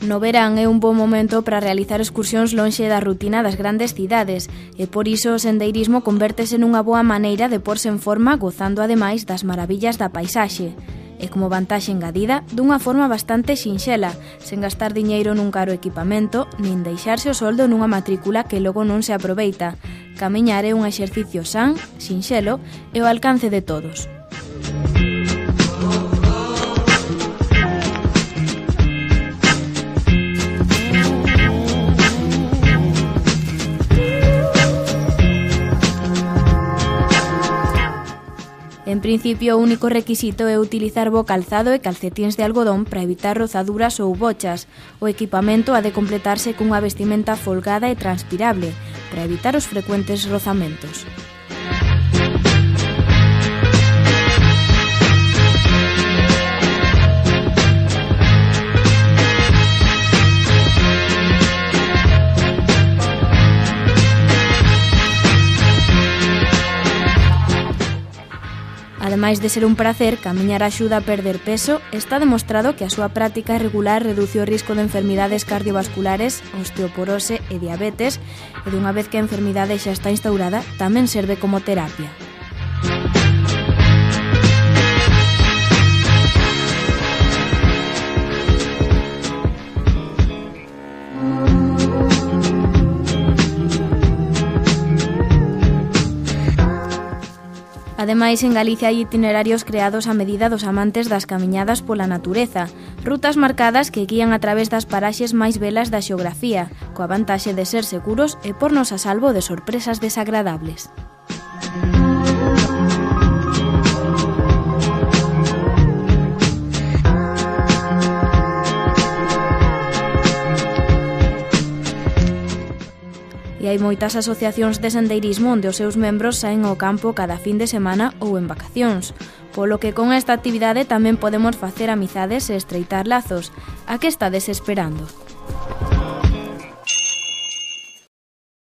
No verán é un bom momento para realizar excursións lonxe da rutina das grandes cidades e por iso o sendeirismo convértese nunha boa maneira de porse en forma gozando ademais das maravillas da paisaxe e como vantaxe engadida dunha forma bastante sinxela, sen gastar diñeiro nun caro equipamento nin deixarse o soldo nunha matrícula que logo non se aproveita. Camiñar é un exercicio san, sinxelo e o alcance de todos. En principio, o único requisito é utilizar bo calzado e calcetíns de algodón para evitar rozaduras ou bochas. O equipamento ha de completarse cunha vestimenta folgada e transpirable para evitar os frecuentes rozamentos. Ademais de ser un placer, camiñar axuda a perder peso, está demostrado que a súa práctica regular reduce o risco de enfermidades cardiovasculares, osteoporose e diabetes, e dunha vez que a enfermidade xa está instaurada, tamén serve como terapia. Ademais, en Galicia hai itinerarios creados a medida dos amantes das camiñadas pola natureza, rutas marcadas que guían a través das paraxes máis velas da xeografía, coa vantaxe de ser seguros e pornos a salvo de sorpresas desagradables. Música hai moitas asociacións de sendeirismo onde os seus membros saen ao campo cada fin de semana ou en vacacións, polo que con esta actividade tamén podemos facer amizades e estreitar lazos. A que estades esperando?